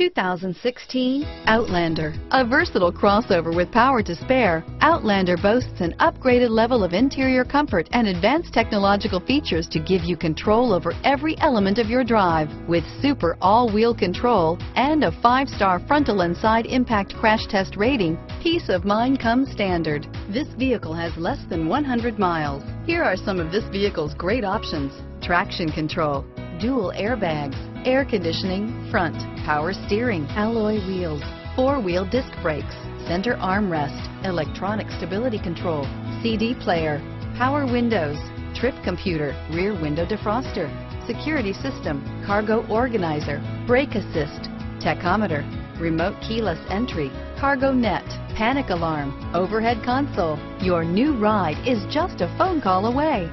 2016 Outlander. A versatile crossover with power to spare, Outlander boasts an upgraded level of interior comfort and advanced technological features to give you control over every element of your drive. With super all-wheel control and a five-star frontal and side impact crash test rating, peace of mind comes standard. This vehicle has less than 100 miles. Here are some of this vehicle's great options. Traction control, dual airbags, air conditioning, front, power steering, alloy wheels, four-wheel disc brakes, center armrest, electronic stability control, CD player, power windows, trip computer, rear window defroster, security system, cargo organizer, brake assist, tachometer, remote keyless entry, cargo net, panic alarm, overhead console. Your new ride is just a phone call away.